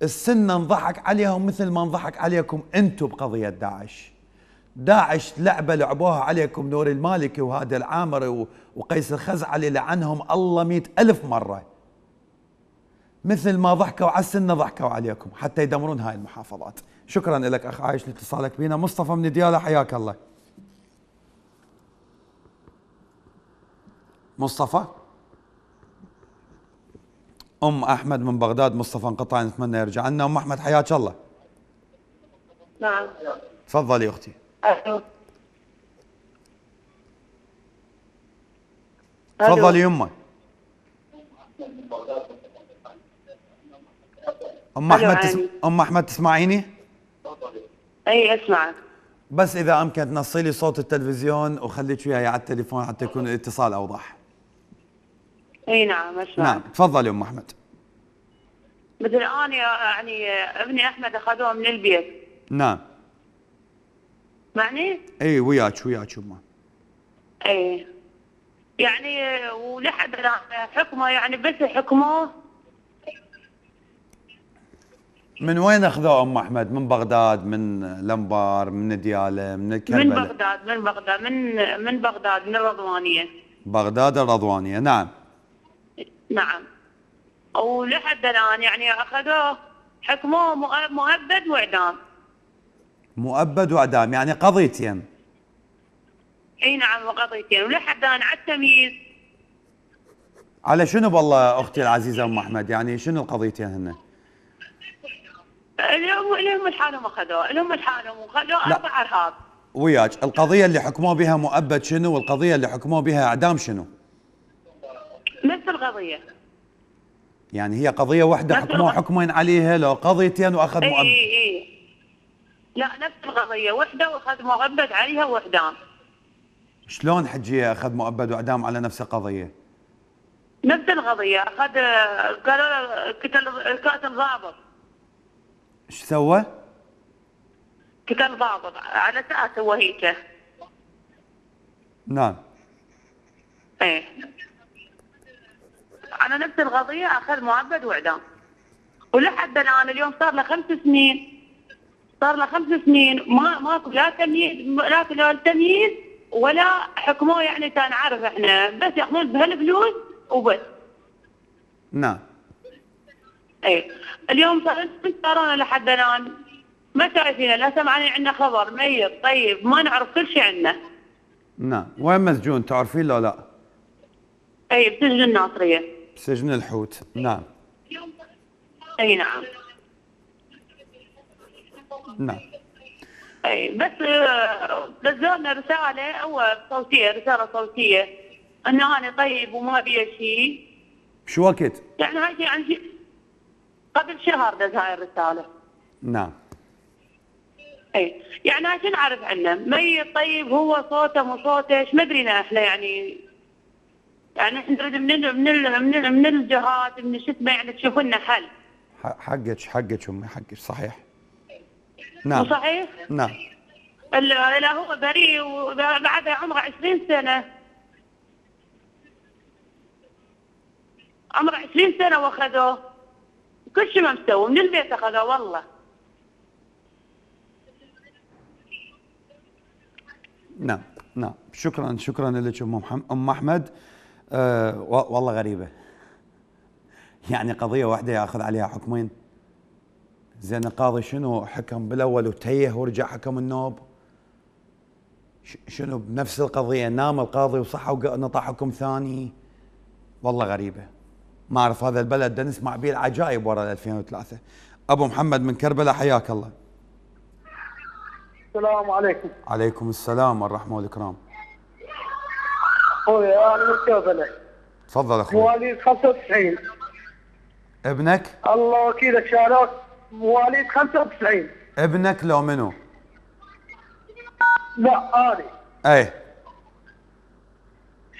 السنة انضحك عليهم مثل ما انضحك عليكم أنتم بقضية داعش. داعش لعبة لعبوها عليكم نور المالكي وهذا العامري وقيس الخزعلي لعنهم الله مئة ألف مرة. مثل ما ضحكوا على السنة ضحكوا عليكم حتى يدمرون هاي المحافظات. شكرا لك أخ عايش لاتصالك بينا. مصطفى من ديالى حياك الله. مصطفى؟ أم أحمد من بغداد. مصطفى انقطع نتمنى يرجع لنا. أم أحمد حياك الله. نعم. تفضلي أختي. ألو تفضلي يمه أم أحمد تس... عيني. أم أحمد تسمعيني؟ أي اسمعك بس إذا أمكن تنصي لي صوت التلفزيون وخليك وياي على التليفون حتى يكون الاتصال أوضح. أي نعم اسمعك نعم. تفضلي أم أحمد. مثل أنا يعني ابني أحمد أخذوه من البيت. نعم. معني؟ اي وياك وياك يمه اي يعني ولحد الآن حكمه يعني بس حكموه من وين اخذوه أم أحمد؟ من بغداد من الأنبار من ديالة من من كربلاء بغداد من بغداد من من بغداد من الرضوانيه بغداد الرضوانية نعم. نعم. ولحد الآن يعني أخذوه حكموه مؤ- مؤبد وإعدام. مؤبد واعدام يعني قضيتين. إي نعم وقضيتين. ولحد الان على التمييز. على شنو بالله أختي العزيزة أم أحمد؟ يعني شنو القضيتين هن؟ اليوم اليوم الحالهم اخذوه اليوم الحالهم وخذوه لا. أربع أرهاب. وياك. القضية اللي حكموا بها مؤبد شنو؟ والقضية اللي حكموا بها أعدام شنو؟ نفس القضية. يعني هي قضية واحدة حكموا حكمين عليها لو قضيتين وأخذ مؤبد. إي إي. لا نفس القضية وحدة وأخذ مؤبد عليها واعدام شلون حجيه أخذ مؤبد واعدام على نفس القضية؟ نفس القضية أخذ قالوا له قتل قاتل ضابط. إيش سوى؟ قتل ضابط على أساس هو هيك نعم. إيه. على نفس القضية أخذ مؤبد واعدام ولحد الآن اليوم صار له خمس سنين. صار له خمس سنين ما ماكو لا تمييز لا لا تمييز ولا حكموه يعني كان عارف إحنا. بس ياخذون بهالفلوس وبس. نعم. إيه. اليوم صار صارونا لحد الآن. ما شايفينه لا سمعنا عندنا خبر. ميت طيب ما نعرف كل شيء عنه. نعم. وين مسجون؟ تعرفين لو لا؟ اي بسجن الناصرية. بسجن الحوت. نعم. اي نعم. نعم. أي بس آه، نزلنا رساله أو صوتية رسالة صوتية أنه أنا طيب وما بي شيء شو وقت؟ يعني هاي عن قبل شهر دز هاي الرسالة. نعم. أي يعني هاي شو نعرف عنه ميت طيب هو صوته مو صوته إيش؟ ما ادرينا إحنا يعني يعني إحنا نريد من ال من ال من, ال من الجهات من شو اسمه يعني تشوفوا لنا حل. حقك حقك امي حقك صحيح. نعم. صحيح؟ نعم. ال- لا هو بريء وبعدها عمره 20 سنة. عمره 20 سنة وأخذوه. كل شيء ما مسوي من البيت أخذوه والله. نعم نعم. شكرا شكرا لك أم محمد أم أحمد. أه والله غريبة. يعني قضية واحدة ياخذ عليها حكمين. زين القاضي شنو؟ حكم بالأول وتيه ورجع حكم النوب. شنو؟ بنفس القضية نام القاضي وصحى ونطى حكم ثاني. والله غريبة. ما أعرف هذا البلد ده نسمع به العجائب ورا 2003 أبو محمد من كربلاء حياك الله. السلام عليكم. عليكم السلام والرحمة والإكرام. أخوي أنا من كربلاء. تفضل أخوي. مواليد 95 ابنك؟ الله وكيلك شارك. مواليد 95 ابنك لو منو؟ لا أنا. أي.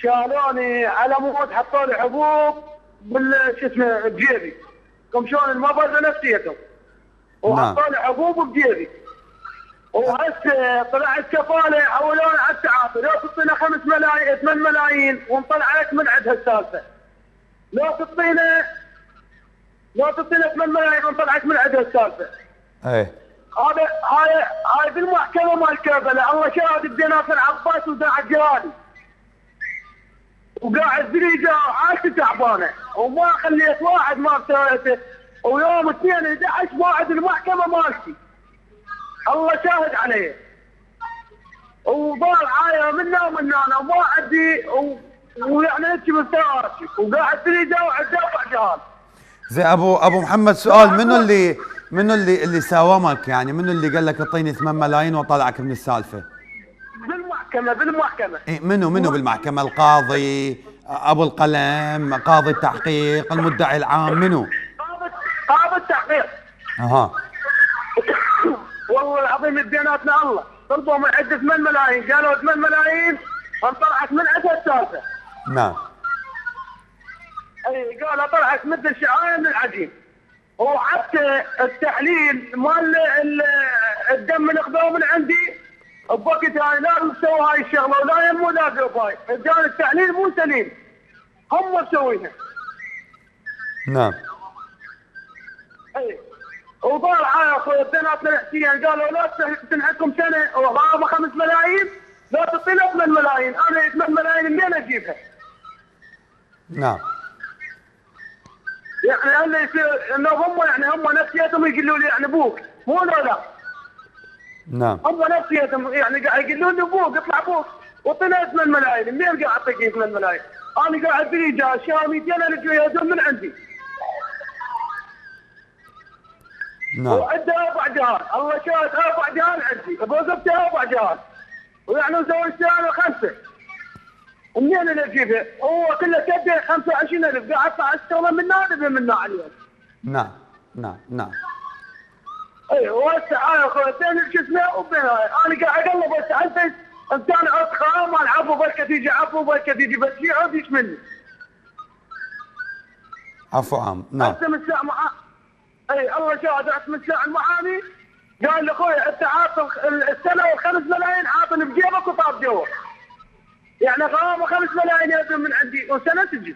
شالوني على مود حطوا لي حبوب بال شو اسمه بجيبي. كم شلون؟ المبرزه نفسيتهم وحطوا لي حبوب بجيبي. وهسه طلعت كفاله حولونا على التعاطي لو تعطينا 5 ملايين 8 ملايين ونطلع لك من عندها السالفة. لو تعطينا تعطينا 8 ملايين ونطلعك من عندها السالفة. اي هذا هاي هاي بالمحكمة مال كربلاء الله شاهد بدينا العباس وداعت جهادي وقاعد بريجة عاشت تعبانة. وما خليت واحد ما سويته ويوم اثنين 11 موعد المحكمة مالتي. الله شاهد علي وضال عاية منا ومنا أنا وما عندي. ويعني هيك مستوى وقاعد بريجة وعند أربع جهات زي أبو أبو محمد سؤال منو اللي منو اللي اللي ساومك؟ يعني منو اللي قال لك اعطيني 8 ملايين واطلعك من السالفة؟ بالمحكمة بالمحكمة. إيه منو منو بالمحكمة؟ القاضي أبو القلم قاضي التحقيق المدعي العام منو؟ قاضي التحقيق. أها. والله العظيم اديناتنا الله. طلبوا من عده 8 ملايين. قالوا 8 ملايين انطلعت من عندها السالفه نعم. اي قالوا طلعت مثل الشعايه من العجين. وحتى التحليل مال ال- الدم اللي أخذوه من عندي. بوقتها لا مسوي هاي الشغلة ولا يم ولا قرب هاي. كان التحليل مو سليم. هم مسوينها نعم. اي أخوي بيناتنا الاحتيان قالوا لا تنحكم سنة. وغرامه 5 ملايين. لا تعطينا 8 ملايين. أنا 8 ملايين منين أجيبها؟ نعم. يعني هلا يصير انه هم يعني هم نفسيتهم يقولوا لي يعني أبوك مو لا لا. نعم. هم نفسيتهم يعني قاعد يقولوا لي أبوك اطلع أبوك. وطلع 8 ملايين منين قاعد أعطيك 8 ملايين؟ أنا قاعد في جاء 200 ألف جهاز من عندي. نعم. وعنده أربع جهات. الله شاهد أربع جهات عندي. بوظفته أربع جهات. ويعني زوجتي أنا خمسة. منين اللي اجيبها؟ هو كله كده 25000 قاعد أدفع استغلال من نادبه من اليوم نعم نعم نعم. اي وهسه أنا أخوي بين الجسمه وبين هاي أنا قاعد أقلب هسه عندي ان كان عرض خام مال عفو بركة تيجي عفو بركة تيجي بس في عرض يشملني عفو عام. نعم. هسه من الساعة مع اي الله شاهد رحت من الساعة المحامي قال لي أخوي أنت عاطل السنة والخمس ملايين عاطل بجيبك وطاب جوا يعني غرامة خمس ملايين يا من عندي وسنة تجي.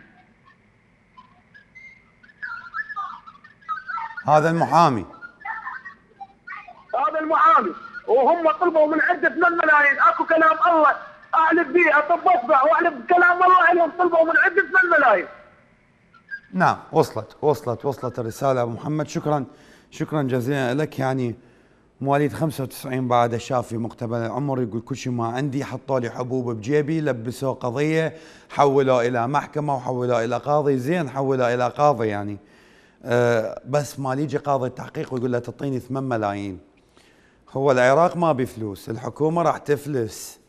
هذا المحامي. هذا المحامي. وهم طلبوا من عنده 8 ملايين أكو كلام الله. أعلم به أطب اصبع وأعلم بكلام الله. عليهم طلبوا من عنده 8 ملايين نعم وصلت وصلت وصلت الرسالة أبو محمد. شكرا شكرا جزيلا لك. يعني مواليد 95 بعد شاف في مقتبل العمر يقول كل شيء ما عندي حطوا لي حبوب بجيبي لبسوا قضية حولوا إلى محكمة وحولوا إلى قاضي. زين حولوا إلى قاضي يعني. أه بس ما يجي قاضي التحقيق ويقول له تعطيني 8 ملايين. هو العراق ما بفلوس الحكومة راح تفلس.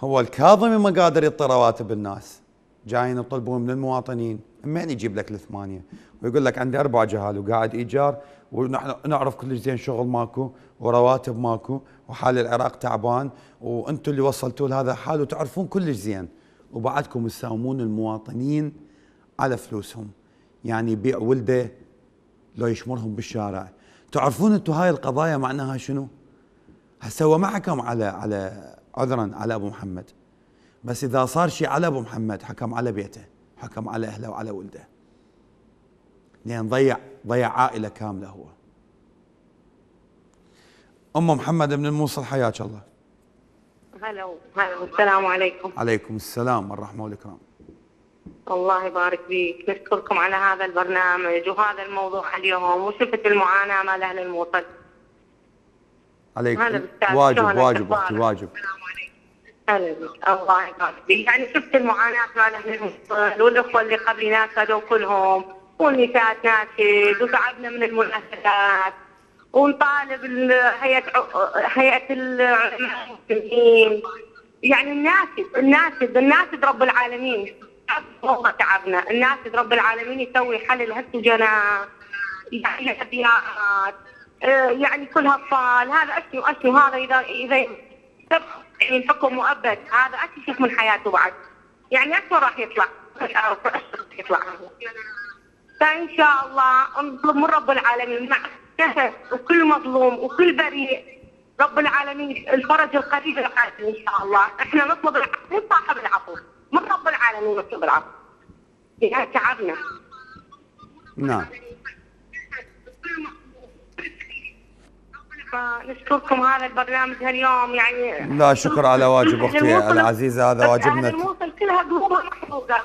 هو الكاظمي ما قادر يعطي رواتب الناس. جايين يطلبون من المواطنين. من يجيب لك الثمانية؟ ويقول لك عندي أربع جهال وقاعد إيجار. ونحن نعرف كلش زين شغل ماكو ورواتب ماكو وحال العراق تعبان وأنتم اللي وصلتوا لهذا الحال وتعرفون كلش زين. وبعدكم تساومون المواطنين على فلوسهم. يعني يبيع ولده لو يشمرهم بالشارع. تعرفون أنتم هاي القضايا معناها شنو؟ هسه هو ما حكم على على عذرا على أبو محمد. بس إذا صار شيء على أبو محمد حكم على بيته حكم على أهله وعلى ولده. لأن ضيع ضيع عائلة كاملة هو. أم محمد بن الموصل حياك الله. هلا هلا السلام عليكم. عليكم السلام والرحمة والإكرام. الله يبارك فيك. نشكركم على هذا البرنامج وهذا الموضوع اليوم وشفت المعاناة مال أهل الموصل عليك واجب؟ واجب أخبارك؟ واجب. الله يبارك فيك. يعني شفت المعاناة مال أهل الموصل والأخوة اللي قبلي ناشدوا كلهم. ناشد وتعبنا من المناشدات ونطالب ال- هيئة هيئة المسلمين يعني الناشد الناشد الناشد رب العالمين. والله تعبنا. الناشد رب العالمين يسوي حل لهالسجناء يعني الأبيات. آه، يعني كل هالطال. هذا اشنو اشنو هذا اذا إذا يعني الحكم مؤبد. هذا اشنو من حياته بعد. يعني اشنو راح يطلع. يطلع. فان شاء الله نطلب من رب العالمين مع وكل مظلوم وكل بريء رب العالمين الفرج القريب القادم ان شاء الله إحنا نطلب العفو من صاحب العفو. من رب العالمين نطلب العفو. يعني تعبنا. نعم. فنشكركم هذا البرنامج هاليوم يعني لا شكر على واجب أختي العزيزه هذا واجبنا. الموصل كلها قلوبها محروقه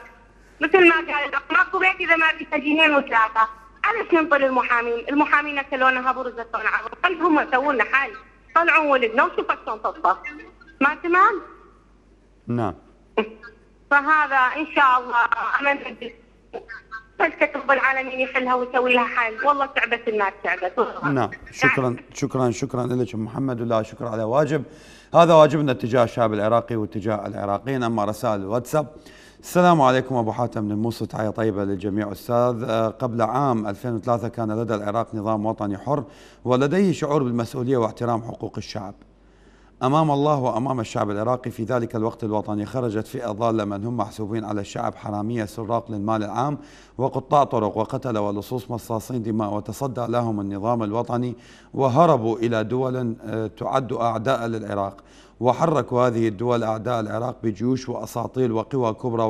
مثل ما قال الأخ، ماكو بيت إذا ما في سجينين وثلاثة. علاش ننطر المحامين؟ المحامين اكلونا برزتون عرض هم سووا لنا حل طلعوا ولدنا وشوف شلون تصفى ما تمام؟ نعم. فهذا إن شاء الله امل فلسة رب العالمين يحلها ويسوي لها حل والله تعبت الناس تعبت والله. نعم. شكرا شكرا شكرا لك محمد ولا شكر على واجب. هذا واجبنا تجاه الشعب العراقي واتجاه العراقيين. أما رسائل الواتساب السلام عليكم أبو حاتم من الموصل تحيه طيبة للجميع. أستاذ آه، قبل عام 2003 كان لدى العراق نظام وطني حر ولديه شعور بالمسؤولية واحترام حقوق الشعب. أمام الله وأمام الشعب العراقي في ذلك الوقت الوطني خرجت فئة ضالة من هم محسوبين على الشعب حرامية سراق للمال العام وقطاع طرق وقتل ولصوص مصاصين دماء وتصدى لهم النظام الوطني وهربوا إلى دول آه، تعد أعداء للعراق. وحركوا هذه الدول أعداء العراق بجيوش واساطيل وقوى كبرى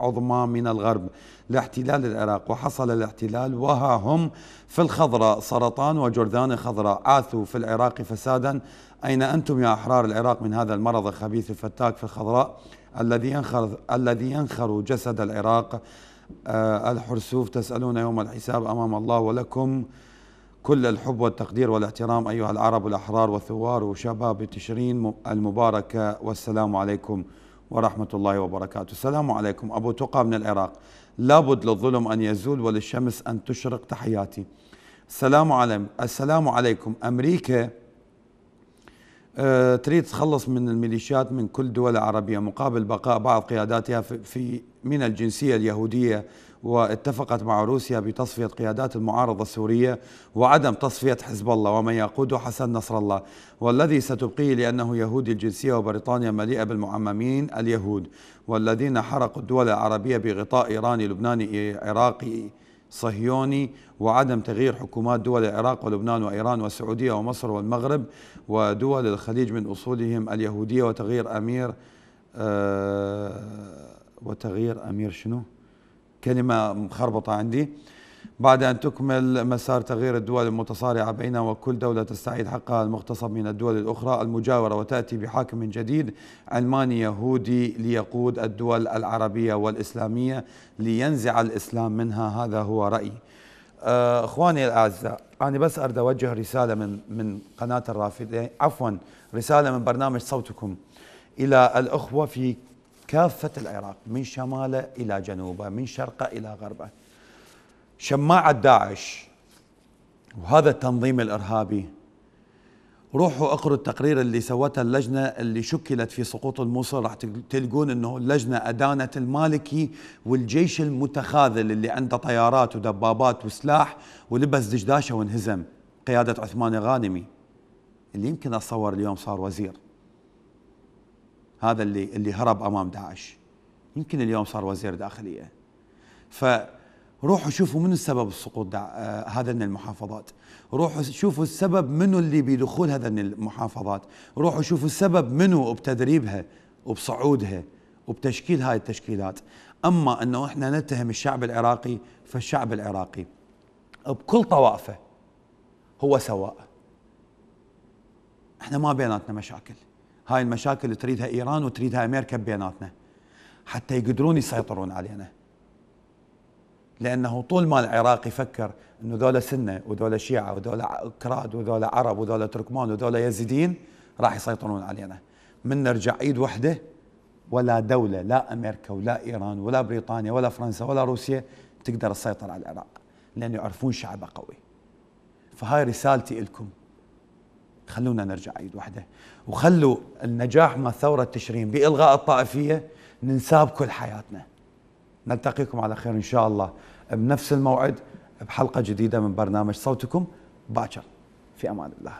وعظمى من الغرب لاحتلال العراق. وحصل الاحتلال وها هم في الخضراء سرطان وجرذان خضراء. عاثوا في العراق فسادا. أين أنتم يا أحرار العراق من هذا المرض الخبيث الفتاك في الخضراء الذي ينخر الذي ينخر جسد العراق؟ آه الحرسوف تسألون يوم الحساب أمام الله ولكم كل الحب والتقدير والاحترام أيها العرب الأحرار والثوار وشباب تشرين المباركة والسلام عليكم ورحمة الله وبركاته. السلام عليكم. أبو تقى من العراق. لابد للظلم أن يزول وللشمس أن تشرق تحياتي. السلام عليكم. أمريكا تريد تخلص من الميليشيات من كل دول العربية مقابل بقاء بعض قياداتها في من الجنسية اليهودية واتفقت مع روسيا بتصفية قيادات المعارضة السورية وعدم تصفية حزب الله ومن يقوده حسن نصر الله. والذي ستبقيه لأنه يهودي الجنسية وبريطانيا مليئة بالمعممين اليهود والذين حرقوا الدول العربية بغطاء إيراني لبناني عراقي صهيوني وعدم تغيير حكومات دول العراق ولبنان وإيران والسعودية ومصر والمغرب ودول الخليج من أصولهم اليهودية وتغيير أمير آه وتغيير أمير شنو؟ كلمة مخربطة عندي بعد أن تكمل مسار تغيير الدول المتصارعة بينها وكل دولة تستعيد حقها المغتصب من الدول الأخرى المجاورة وتأتي بحاكم جديد علماني يهودي ليقود الدول العربية والإسلامية لينزع الإسلام منها. هذا هو رأيي. آه، إخواني الأعزاء أنا بس أريد أوجه رسالة من من قناة الرافدين عفوا رسالة من برنامج صوتكم إلى الأخوة في كافة العراق من شماله إلى جنوبه من شرقه إلى غربه. شماعة داعش وهذا التنظيم الإرهابي. روحوا اقروا التقرير اللي سوته اللجنة اللي شكلت في سقوط الموصل. راح تلقون إنه اللجنة أدانت المالكي والجيش المتخاذل اللي عنده طيارات ودبابات وسلاح ولبس دشداشة وانهزم. قيادة عثمان الغانمي اللي يمكن أتصور اليوم صار وزير. هذا اللي اللي هرب أمام داعش. يمكن اليوم صار وزير داخلية. فروحوا شوفوا من السبب السقوط آه هذا المحافظات. روحوا شوفوا السبب منو اللي بدخول هذا المحافظات. روحوا شوفوا السبب منو بتدريبها وبصعودها وبتشكيل هاي التشكيلات. أما إنه إحنا نتهم الشعب العراقي فالشعب العراقي بكل طوائفه هو سواء. إحنا ما بيناتنا مشاكل. هاي المشاكل تريدها إيران وتريدها أمريكا بيناتنا. حتى يقدرون يسيطرون علينا. لأنه طول ما العراق يفكر إنه ذولا سنة وذولا شيعة وذولا كراد وذولا عرب وذولا تركمان وذولا يزيدين راح يسيطرون علينا. من نرجع ايد وحده ولا دولة لا أمريكا ولا إيران ولا بريطانيا ولا فرنسا ولا روسيا تقدر تسيطر على العراق لأنه يعرفون شعبه قوي. فهاي رسالتي لكم خلونا نرجع ايد واحدة وخلوا النجاح مع ثوره تشرين بإلغاء الطائفية ننساه بكل حياتنا. نلتقيكم على خير إن شاء الله. بنفس الموعد بحلقة جديدة من برنامج صوتكم. باكر. في أمان الله.